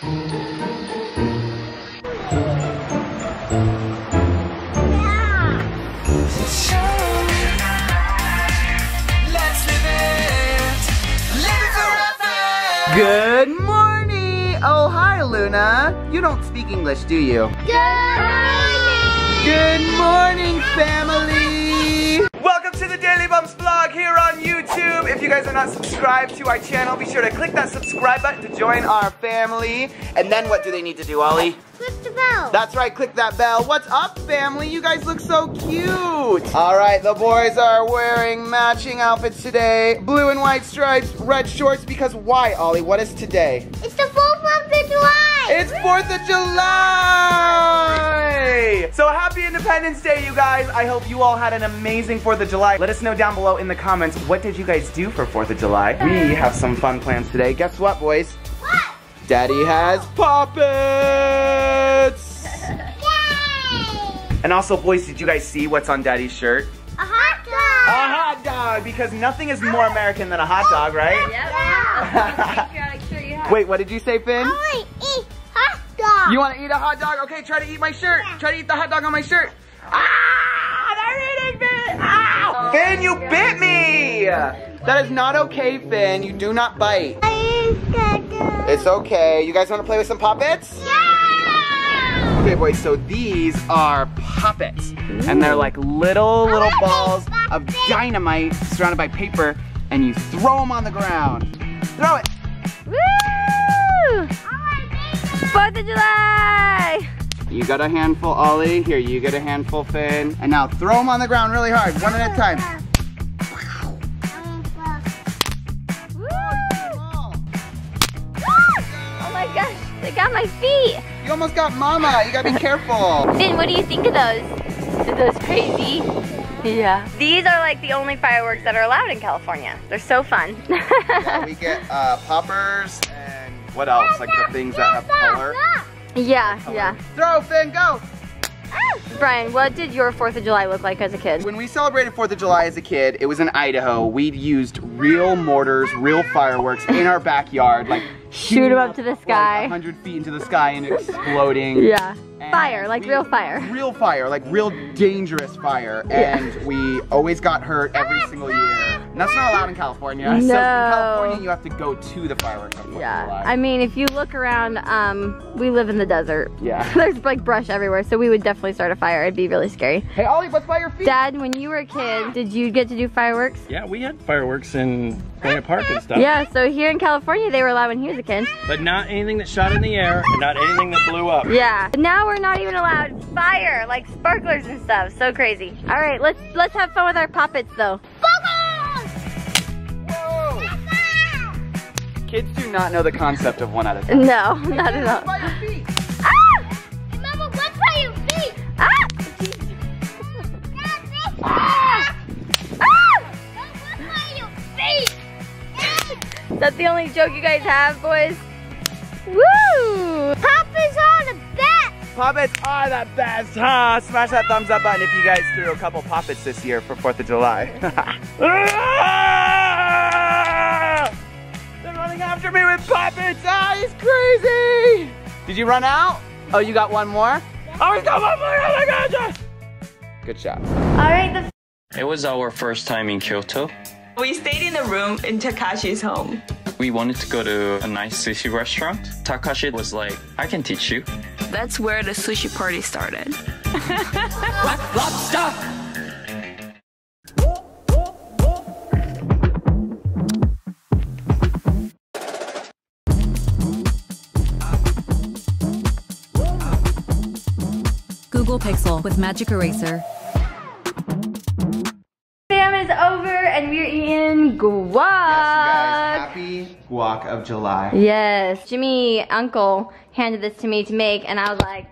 Good morning! Oh, hi, Luna. You don't speak English, do you? Good morning, Good morning, family! To the Daily Bumps vlog here on YouTube. If you guys are not subscribed to our channel, be sure to click that subscribe button to join our family. And then what do they need to do, Ollie? Click the bell. That's right, click that bell. What's up, family? You guys look so cute. All right, the boys are wearing matching outfits today. Blue and white stripes, red shorts, because why, Ollie? What is today? It's the 4th of July. It's 4th of July! So happy Independence Day, you guys. I hope you all had an amazing 4th of July. Let us know down below in the comments, what did you guys do for 4th of July? We have some fun plans today. Guess what, boys? What? Daddy has poppets! Yay! And also, boys, did you guys see what's on Daddy's shirt? A hot dog! A hot dog, because nothing is more American than a hot dog, right? Yep. Wait, what did you say, Finn? Dog. You want to eat a hot dog? Okay, try to eat my shirt. Try to eat the hot dog on my shirt. Ah! They're eating me! Ow! Finn, you bit me! That is not okay, Finn. You do not bite. It's okay. You guys want to play with some poppets? Yeah! Okay, boys, so these are poppets. And they're like little, little balls of dynamite surrounded by paper, and you throw them on the ground. Throw it. 4th of July! You got a handful, Ollie. Here, you get a handful, Finn. And now throw them on the ground really hard, one at a time. Oh my gosh, they got my feet. You almost got mama. You gotta be careful. Finn, what do you think of those? Are those crazy? Yeah. These are like the only fireworks that are allowed in California. They're so fun. yeah, we get uh, poppers and what else? Like the things that have color. yeah, yeah. Throw, Finn, go. Bryan, what did your 4th of July look like as a kid? When we celebrated 4th of July as a kid, it was in Idaho. We'd used real mortars, real fireworks in our backyard, like shoot them up to the like, sky. 100 feet into the sky and exploding. Yeah. And Fire, like we- real fire. Real fire, like real dangerous fire. And we always got hurt every single year. And that's not allowed in California. So in No. California, you have to go to the fireworks on 4th Yeah. July. I mean, if you look around, um, we live in the desert. Yeah. There's like brush everywhere, so we would definitely start a fire. It'd be really scary. Hey, Ollie, what's by your feet? Dad, when you were a kid, did you get to do fireworks? Yeah, we had fireworks in Granite Park and stuff. Yeah, so here in California, they were allowed when he was a kid. But not anything that shot in the air and not anything that blew up. Yeah. But now we're not even allowed fire, like sparklers and stuff. So crazy. All right, let's let's have fun with our poppets though. Kids do not know the concept of one at a time. No, not at all. By your. Ah! Mama, what's by your feet? Ah! Ah! Ah! What's by your feet? Is that the only joke you guys have, boys? Woo! Papa's on the bed. Poppets are the best, huh? Smash that thumbs up button if you guys threw a couple poppets this year for 4th of July. me with poppets! Ah, he's crazy! Did you run out? Oh, you got one more? Oh, he's got one more! Oh my god! yes! Good job. All right, the It was our first time in Kyoto. We stayed in a room in Takashi's home. We wanted to go to a nice sushi restaurant. Takashi was like, I can teach you. That's where the sushi party started. Google Pixel with Magic Eraser. Sam is over and we're eating guac. happy guac of July. Yes, Jimmy uncle handed this to me to make, and I was like,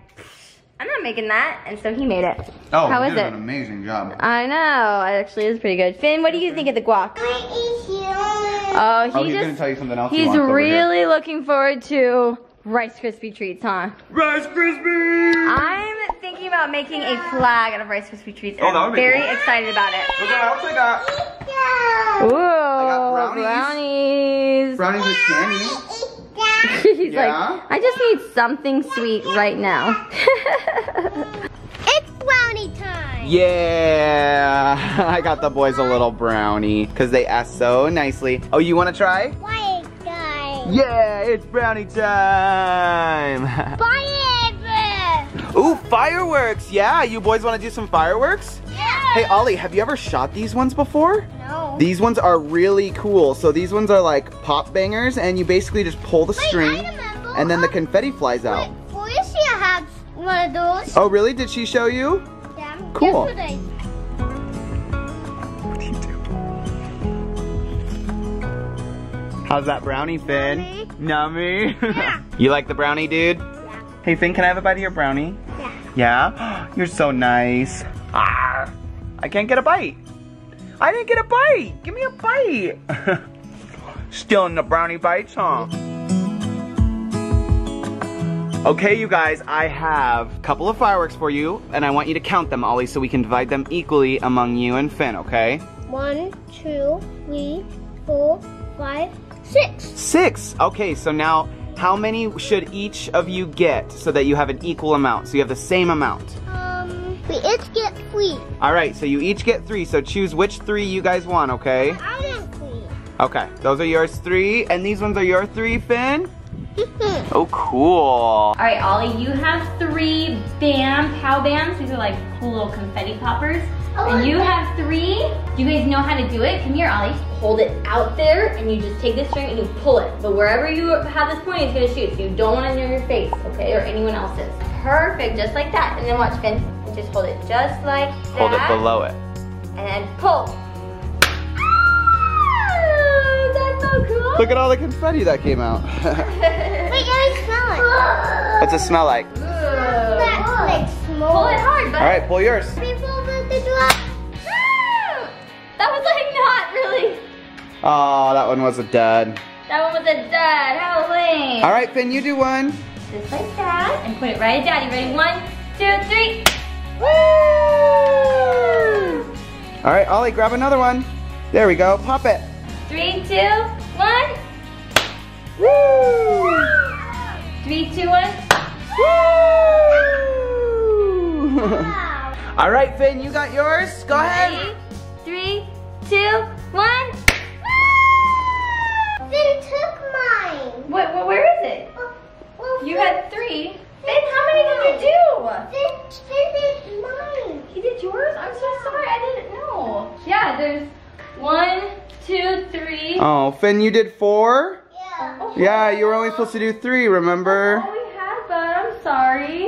I'm not making that, and so he made it. Oh, How you is did it? an amazing job. I know, it actually is pretty good. Finn, what do you think of the guac? Oh, he Oh, he's just, gonna tell you something else he he's wants over here. really looking forward to Rice Krispie treats, huh? Rice Krispies! I'm thinking about making a flag out of Rice Krispie treats, Oh, that I'm would be very cool. excited about it. Look what else I got. Ooh, got brownies. brownies. Brownies with candy. He's Yeah? like, I just need something sweet right now. It's brownie time. Yeah, I got the boys a little brownie because they asked so nicely. Oh, you want to try? Buy it, guys. Yeah, it's brownie time. It. Ooh, fireworks. Yeah, you boys want to do some fireworks? Yeah. Hey, Ollie, have you ever shot these ones before? No. These ones are really cool. So these ones are like pop bangers and you basically just pull the Wait, string and then the Um, confetti flies out. Wait, Felicia had one of those. Oh, really? Did she show you? Yeah. cool. Yesterday. How's that brownie, Finn? Nummy? you like the brownie, dude? Yeah. Hey, Finn, can I have a bite of your brownie? Yeah. Yeah? You're so nice. Ah, I can't get a bite. I didn't get a bite. Give me a bite. Stealing the brownie bites, huh? Okay, you guys, I have a couple of fireworks for you, and I want you to count them, Ollie, so we can divide them equally among you and Finn, okay? One, two, three, four, five, six. Six. Okay, so now how many should each of you get so that you have an equal amount? So you have the same amount. Um, we each get three. All right, so you each get three. So choose which three you guys want, okay? I want three. Okay, those are yours three, and these ones are your three, Finn? Oh, cool. All right, Ollie, you have three BAM POW BAMs. These are like cool little confetti poppers. And you have three. Do you guys know how to do it? Come here, Ollie. Hold it out there, and you just take the string and you pull it. But wherever you have this point, it's gonna shoot. So you don't want it near your face, okay, or anyone else's. Perfect, just like that. And then watch, Finn. You just hold it just like that. Hold it below it. And then pull. Ah, that's so cool. Look at all the confetti that came out. Wait, let me smell it. What's it smell like? Ooh. That's small. Pull it hard, bud. All right, pull yours. Before the drop. That was like not really. Oh, that one was a dud. That one was a dud. How lame. All right, Finn, you do one. Just like that. And put it right at daddy. Ready? One, two, three. Woo! All right, Ollie, grab another one. There we go. Pop it. Three, two, one. Three, All right, Finn, you got yours. Go ahead. Ready? Three, two, one. Finn took mine. What, what, where is it? Well, well, You had three. Finn, how many did you do? Finn, Finn did mine. He did yours? I'm so sorry, I didn't know. Yeah, there's one, two, three. Oh, Finn, you did four? Yeah. Oh, yeah, you were only supposed to do three, remember? Oh, we had, but I'm sorry.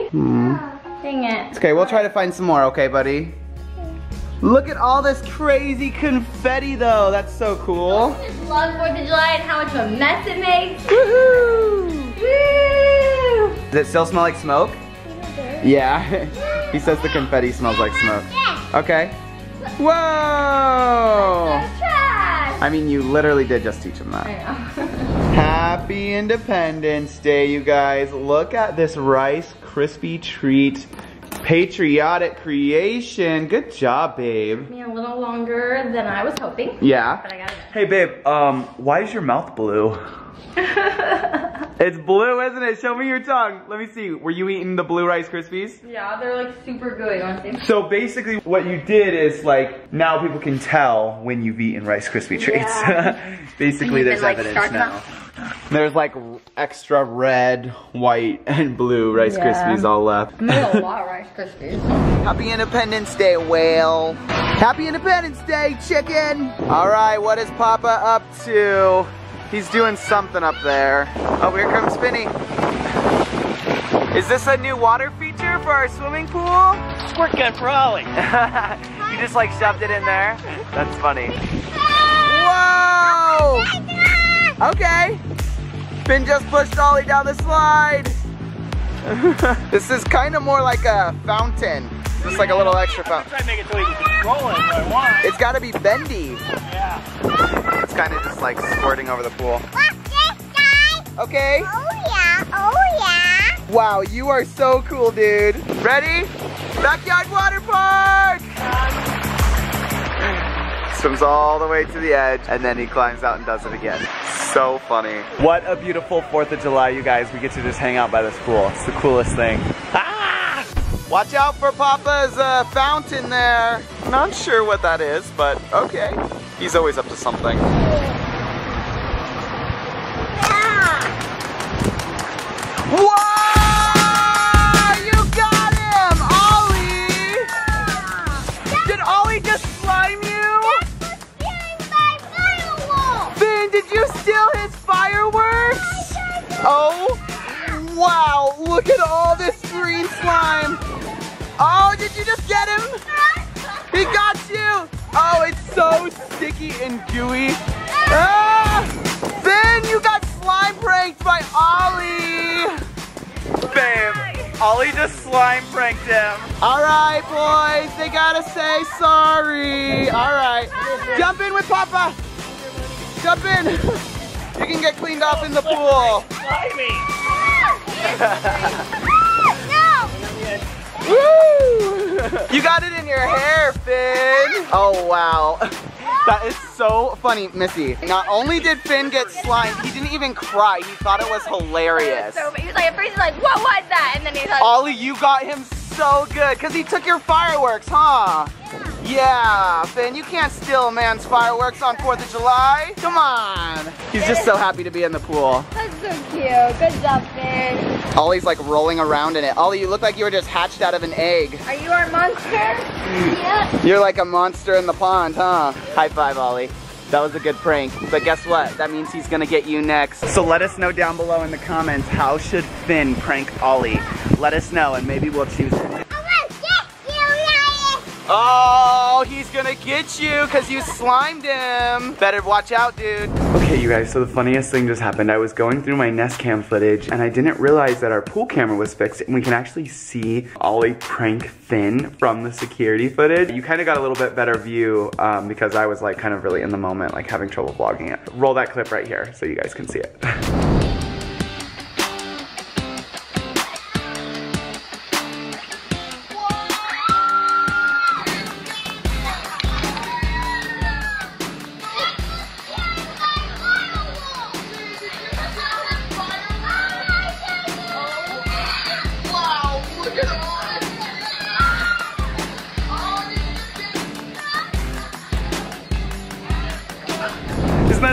Dang it. It's okay, we'll try to find some more, okay, buddy? Look at all this crazy confetti, though. That's so cool. I Just love 4th of July and how much of a mess it makes. Woohoo! Woo! Does it still smell like smoke? Yeah. he says the confetti smells like smoke. Okay. Whoa! I mean, you literally did just teach him that. I know. Happy Independence Day, you guys. Look at this Rice Krispie Treat patriotic creation. Good job, babe. Me a little longer than I was hoping. Yeah. But I got it. Hey, babe, um, why is your mouth blue? It's blue, isn't it? Show me your tongue. Let me see. Were you eating the blue Rice Krispies? yeah, they're like super good, honestly. So basically what you did is like, now people can tell when you've eaten Rice Krispie treats. Yeah. basically And there's been, like, evidence sharp now. There's like extra red, white, and blue Rice Yeah. Krispies all left. I made a lot of Rice Krispies. Happy Independence Day, whale. Happy Independence Day, chicken. All right, what is Papa up to? He's doing something up there. Oh, here comes Finny. Is this a new water feature for our swimming pool? Squirt gun for Ollie. you just like shoved it in there? That's funny. Whoa! Okay. Finn just pushed Ollie down the slide. this is kind of more like a fountain. Just like a little extra fountain. Try to make it so he can roll it if I want. It's gotta be bendy. Yeah. It's kind of just like squirting over the pool. Watch this, guys. Okay. Oh, yeah. Oh, yeah. Wow, you are so cool, dude. Ready? Backyard water park! Swims all the way to the edge, and then he climbs out and does it again. So funny. What a beautiful 4th of July, you guys. We get to just hang out by this pool. It's the coolest thing. Ah! Watch out for Papa's uh, fountain there. Not sure what that is, but okay. He's always up to something. Whoa! Did you steal his fireworks? Oh, wow, look at all this green slime. Oh, did you just get him? He got you. Oh, it's so sticky and gooey. Ah! Finn, you got slime pranked by Ollie. Babe, Ollie just slime pranked him. All right, boys, they gotta say sorry. All right, jump in with Papa. Jump in. You can get cleaned off in the pool. Woo! You got it in your hair, Finn. Oh, wow. That is so funny, Missy. Not only did Finn get slimed, he didn't even cry. He thought it was hilarious. So he was like, at first he's like, what was that? And then he's like, Ollie, you got him so good because he took your fireworks, huh? Yeah, Finn, you can't steal a man's fireworks on 4th of July. Come on. He's just so happy to be in the pool. that's so cute. Good job, Finn. Ollie's like rolling around in it. Ollie, you look like you were just hatched out of an egg. Are you our monster? yeah. You're like a monster in the pond, huh? High five, Ollie. That was a good prank. But guess what? That means he's gonna get you next. So let us know down below in the comments, how should Finn prank Ollie? Let us know and maybe we'll choose it. Oh, he's gonna get you because you slimed him. Better watch out, dude. Okay, you guys, so the funniest thing just happened. I was going through my Nest Cam footage and I didn't realize that our pool camera was fixed and we can actually see Ollie prank Finn from the security footage. You kind of got a little bit better view um, because I was like kind of really in the moment, like having trouble vlogging it. Roll that clip right here so you guys can see it.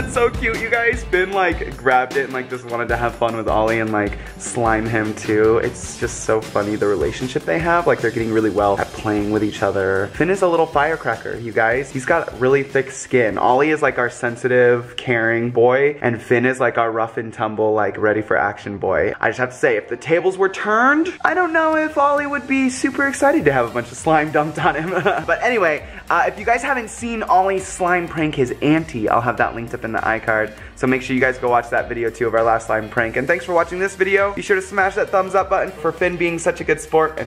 Isn't so cute, you guys? Finn like grabbed it and like just wanted to have fun with Ollie and like slime him too. It's just so funny the relationship they have. Like they're getting really well playing with each other. Finn is a little firecracker, you guys. He's got really thick skin. Ollie is like our sensitive, caring boy and Finn is like our rough and tumble, like ready for action boy. I just have to say, if the tables were turned, I don't know if Ollie would be super excited to have a bunch of slime dumped on him. but anyway, uh, if you guys haven't seen Ollie slime prank his auntie, I'll have that linked up in the iCard. So make sure you guys go watch that video too of our last slime prank. And thanks for watching this video. Be sure to smash that thumbs up button for Finn being such a good sport.